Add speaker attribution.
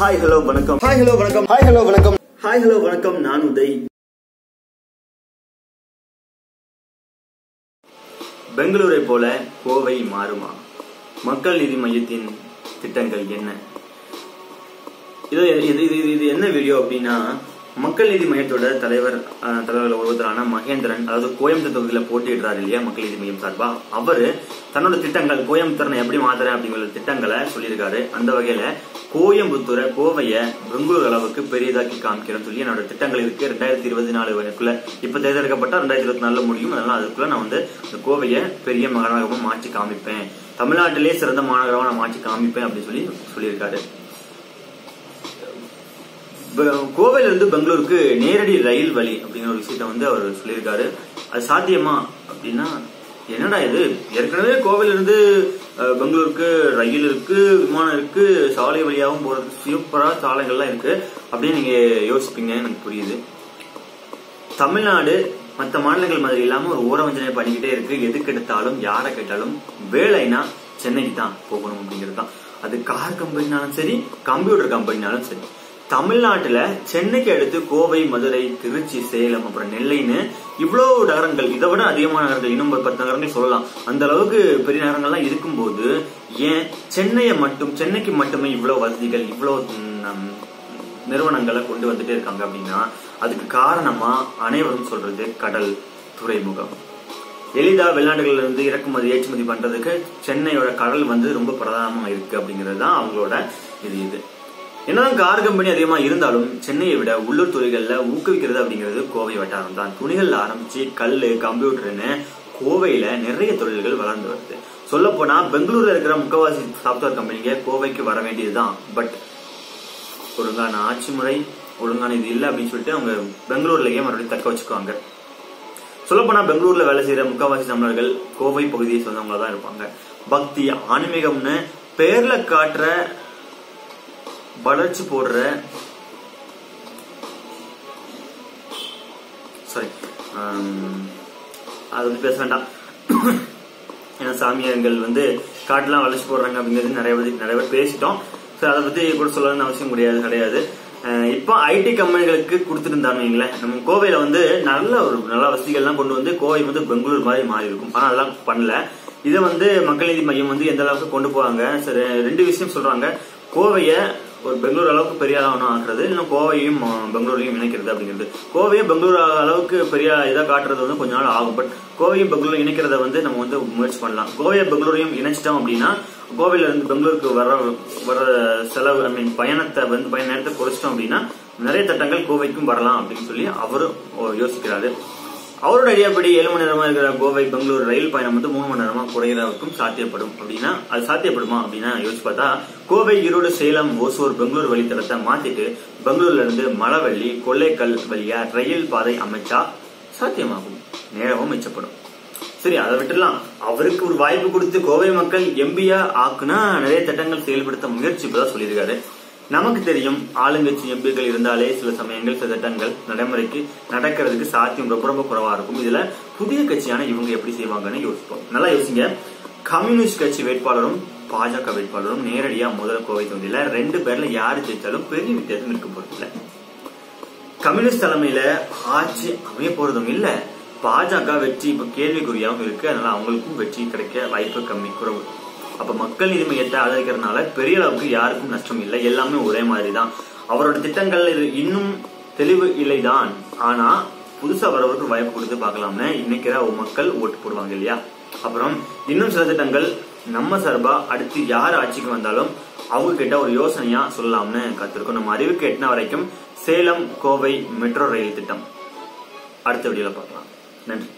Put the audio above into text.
Speaker 1: Hi hello வணக்கம்.
Speaker 2: Hi hello வணக்கம். Hi hello வணக்கம்.
Speaker 1: ஹாய் ஹலோ வணக்கம். நான் உதய். பெங்களூரை போல கோவை மாறுமா? மக்கள் நீதி மையத்தின் திட்டங்கள் என்ன? இது இது இது என்ன வீடியோ அப்படின்னா மக்கள் நீதி மையத்தோட தலைவர் தலைவர்கள் ஒருவரான மகேந்திரன் அதாவது கோயம்புத்தூர் தொகுதியில போட்டியிடுறாரு இல்லையா மக்கள் நீதி மையம் சார்பா? அவரு தன்னோட திட்டங்கள் கோயம்புத்தூரை எப்படி மாத்துறேன் அப்படிங்கிற திட்டங்களை சொல்லியிருக்காரு. அந்த வகையில கோயம்புத்தூரை கோவைய பெங்களூர் அளவுக்கு பெரியதாக்கி காமிக்கிறேன்னு சொல்லி என்னோட திட்டங்கள் இருக்கு. ரெண்டாயிரத்தி இருபத்தி நாலு வரைக்குள்ள இப்ப தேர்ந்தெடுக்கப்பட்ட ரெண்டாயிரத்தி இருபத்தி நாலுல முடியும். அதனால அதுக்குள்ள நான் வந்து இந்த கோவையை பெரிய மாநகரமா மாற்றி காமிப்பேன். தமிழ்நாட்டிலே சிறந்த மாநகரமாக நான் மாற்றி காமிப்பேன் அப்படின்னு சொல்லி சொல்லியிருக்காரு. பெ- கோவையில இருந்து பெங்களூருக்கு நேரடி ரயில் வழி அப்படிங்கிற ஒரு விஷயத்த வந்து அவர் சொல்லியிருக்காரு. அது சாத்தியமா அப்படின்னா என்னடா இது? ஏற்கனவே கோவையில இருந்து அஹ், பெங்களூருக்கு ரயில் இருக்கு விமானம் இருக்கு சாலை வழியாகவும் போறது சூப்பரா சாலைகள்லாம் இருக்கு. அப்படின்னு நீங்க யோசிப்பீங்க எனக்கு புரியுது. தமிழ்நாடு மற்ற மாநிலங்கள் மாதிரி இல்லாம ஒரு ஊரவஞ்சனை பண்ணிக்கிட்டே இருக்கு. எதுக்கு எடுத்தாலும் யாரை கேட்டாலும் வேலைனா சென்னைக்கு தான் போகணும் அப்படிங்கிறது தான். அது கார் கம்பெனினாலும் சரி கம்ப்யூட்டர் கம்பெனினாலும் சரி. தமிழ்நாட்டுல சென்னைக்கு அடுத்து கோவை மதுரை திருச்சி சேலம் அப்புறம் நெல்லைன்னு இவ்வளவு நகரங்கள் இதை விட அதிகமான நகரங்கள் இன்னும் ஒரு பத்து நகரங்கள் சொல்லலாம். அந்த அளவுக்கு பெரிய நகரங்கள்லாம் இருக்கும்போது ஏன் சென்னையை மட்டும் சென்னைக்கு மட்டுமே இவ்வளவு வசதிகள் இவ்வளவு நிறுவனங்களை கொண்டு வந்துட்டே இருக்காங்க அப்படின்னா அதுக்கு காரணமா அனைவரும் சொல்றது கடல் துறைமுகம். எளிதா வெளிநாடுகள்ல இருந்து இறக்குமதி ஏற்றுமதி பண்றதுக்கு சென்னையோட கடல் வந்து ரொம்ப பிரதானமா இருக்கு அப்படிங்கிறது தான் அவங்களோட இது இது. என்னதான் கார் கம்பெனி அதிகமா இருந்தாலும் சென்னையை விட உள்ளூர் துறைகள்ல ஊக்குவிக்கிறது அப்படிங்கிறது கோவை வட்டாரம் தான். துணிகள்ல ஆரம்பிச்சு கல்லு கம்ப்யூட்டர்னு கோவையில நிறைய தொழில்கள் வளர்ந்து வருது. சொல்ல போனா பெங்களூர்ல இருக்கிற முக்கவாசி சாப்ட்வேர் கம்பெனிங்க கோவைக்கு வர வேண்டியதுதான். பட் ஒழுங்கான ஆட்சி முறை ஒழுங்கான இது இல்லை அப்படின்னு சொல்லிட்டு அவங்க பெங்களூர்லயே மறுபடியும் தக்க வச்சுக்குவாங்க. சொல்லப்போனா பெங்களூர்ல வேலை செய்யற முக்காவாசி தமிழர்கள் கோவை பகுதியை சொந்தவங்களா தான் இருப்பாங்க. பக்தி ஆன்மீகம்னு பேர்ல காட்டுற வளர்ச்சி போடுற சாரி um, அது வந்து பேச வேண்டாம். ஏன்னா சாமியார்கள் வந்து காட்டுலாம் வளர்ச்சி போடுறாங்க அப்படிங்கிறது நிறைய பேர் நிறைய பேர் பேசிட்டோம். ஸோ அதை பத்தி கூட சொல்லணும்னு அவசியம் முடியாது கிடையாது. Uh, இப்போ ஐடி கம்பெனிகளுக்கு கொடுத்துருந்தாங்க நம்ம கோவையில வந்து நல்ல ஒரு நல்ல வசதிகள்லாம் கொண்டு வந்து கோவை வந்து பெங்களூர் மாதிரி மாறி இருக்கும் ஆனா அதெல்லாம் பண்ணல. இதை வந்து மக்கள் நீதி மையம் வந்து எந்த அளவுக்கு கொண்டு போவாங்க? சரி ரெண்டு விஷயம் சொல்றாங்க. கோவையை ஒரு பெங்களூர் அளவுக்கு பெரிய ஆகணும் ஆக்குறது கோவையும் பெங்களூரையும் இணைக்கிறது அப்படிங்கிறது கோவையை பெங்களூர் அளவுக்கு பெரிய இதாக காட்டுறது வந்து கொஞ்ச நாள் ஆகும். பட் கோவையும் பெங்களூர் இணைக்கிறத வந்து நம்ம வந்து முயற்சி பண்ணலாம். கோவையை பெங்களூரையும் இணைச்சிட்டோம் அப்படின்னா கோவையில இருந்து பெங்களூருக்கு வர வர செலவு ஐ மீன் பயணத்தை வந்து பயண நேரத்தை குறைச்சிட்டோம் அப்படின்னா நிறைய திட்டங்கள் கோவைக்கும் வரலாம் அப்படின்னு சொல்லி அவரும் யோசிக்கிறாரு. அவரோட ஐடியாப்படி ஏழு மணி நேரமா இருக்கிற கோவை பெங்களூர் ரயில் பயணம் வந்து மூணு மணி நேரமா குறைகிறதுக்கும் சாத்தியப்படும் அப்படின்னா அது சாத்தியப்படுமா அப்படின்னா யோசிச்சு பார்த்தா கோவை ஈரோடு சேலம் ஓசூர் பெங்களூர் வழித்தடத்தை மாத்திட்டு பெங்களூர்ல இருந்து மலவள்ளி கொள்ளைக்கல் வழியா ரயில் பாதை அமைச்சா சாத்தியமாகும். நேரமும் மிச்சப்படும். சரி அதை விட்டுலாம் அவருக்கு ஒரு வாய்ப்பு கொடுத்து கோவை மக்கள் எம்பியா ஆக்குனா நிறைய திட்டங்கள் செயல்படுத்த முயற்சி இப்பதான் சொல்லியிருக்காரு. நமக்கு தெரியும் ஆளுங்கட்சி எம்பிக்கள் இருந்தாலே சில சமயங்கள் சில திட்டங்கள் நடைமுறைக்கு நடக்கிறதுக்கு சாத்தியம் ரொம்ப ரொம்ப குறைவா இருக்கும். இதுல புதிய கட்சியான இவங்க எப்படி செய்வாங்கன்னு யோசிப்போம். நல்லா யோசிங்க. கம்யூனிஸ்ட் கட்சி வேட்பாளரும் பாஜக வேட்பாளரும் நேரடியா முதல் கோவை தொகுதியில ரெண்டு பேர்ல யாரு ஜெயிச்சாலும் பெரிய வித்தியாசம் இருக்க போறது இல்ல. கம்யூனிஸ்ட் தலைமையில ஆட்சி அமைய போறதும் இல்ல. பாஜக வெற்றி இப்ப கேள்விக்குறியாகவும் இருக்கு. அதனால அவங்களுக்கும் வெற்றி கிடைக்க வாய்ப்பு கம்மி குறைவு. அப்ப மக்கள் நீதி மையத்தை ஆதரிக்கிறதுனால பெரிய அளவுக்கு யாருக்கும் நஷ்டம் இல்லை. எல்லாமே ஒரே மாதிரி தான் அவரோட திட்டங்கள் இது இன்னும் தெளிவு இல்லைதான். ஆனா புதுசா வரவருக்கு வாய்ப்பு கொடுத்து பார்க்கலாம்னு இன்னைக்கு மக்கள் ஓட்டு போடுவாங்க இல்லையா? அப்புறம் இன்னும் சில திட்டங்கள் நம்ம சார்பா அடுத்து யார் ஆட்சிக்கு வந்தாலும் அவங்க கிட்ட ஒரு யோசனையா சொல்லலாம்னு காத்திருக்கோம். நம்ம அறிவுக்கு எட்டின வரைக்கும் சேலம் கோவை மெட்ரோ ரயில் திட்டம். அடுத்த வீடியோல பார்க்கலாம். நன்றி.